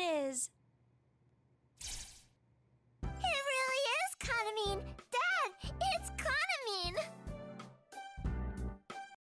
is.